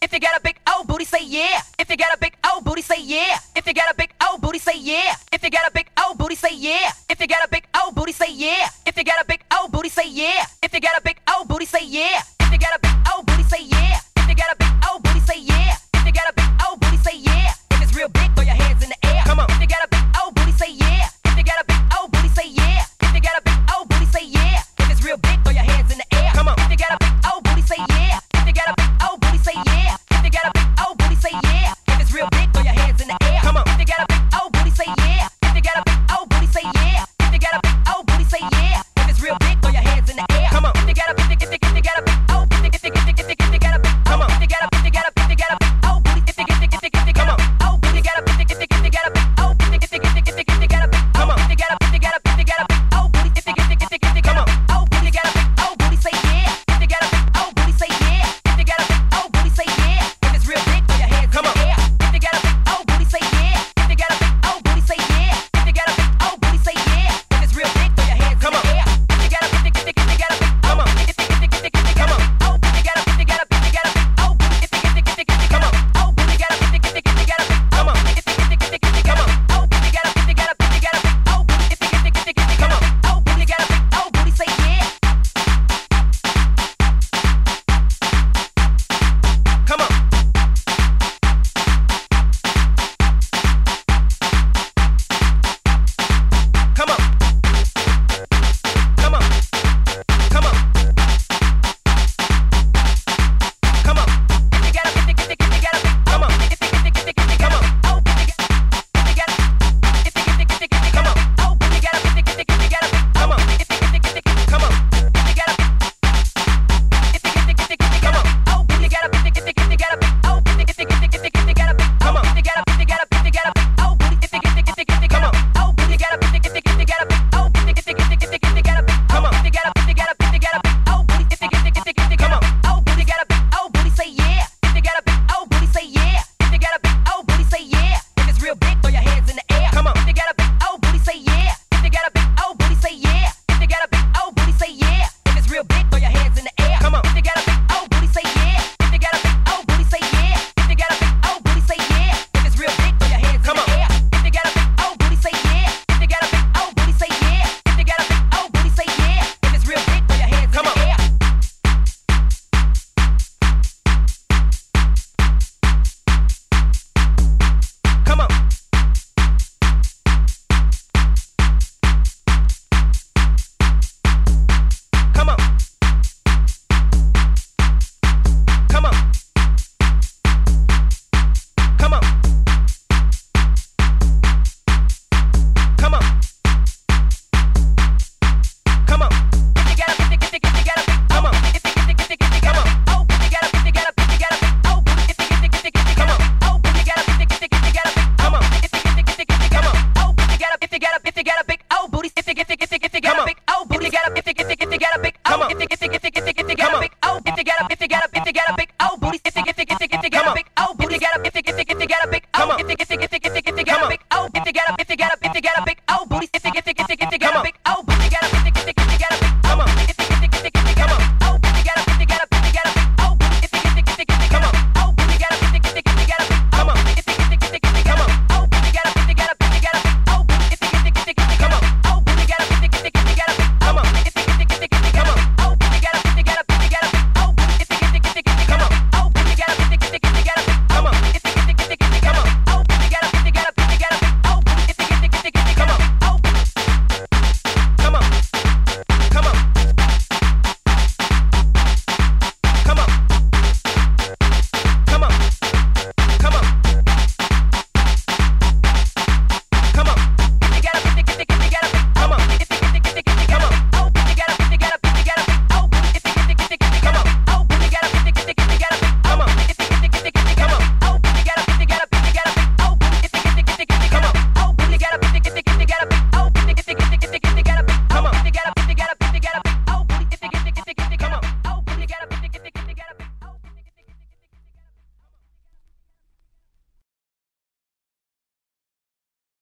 If you got a big old booty, say yeah. If you got a big old booty, say yeah. If you got a big old booty, say yeah. If you got a big old booty, say yeah. If you got a big you got a big oh, if you if you if you if you if you got a big oh, if you get a if you get a if you get a big oh booty, if you if you if you if you got a big oh booty, if you get a if you if you if you got a big oh, if you if you if you if you get a big oh, if you get a if you get a if you get a big oh booty, if you if you if you if you get a big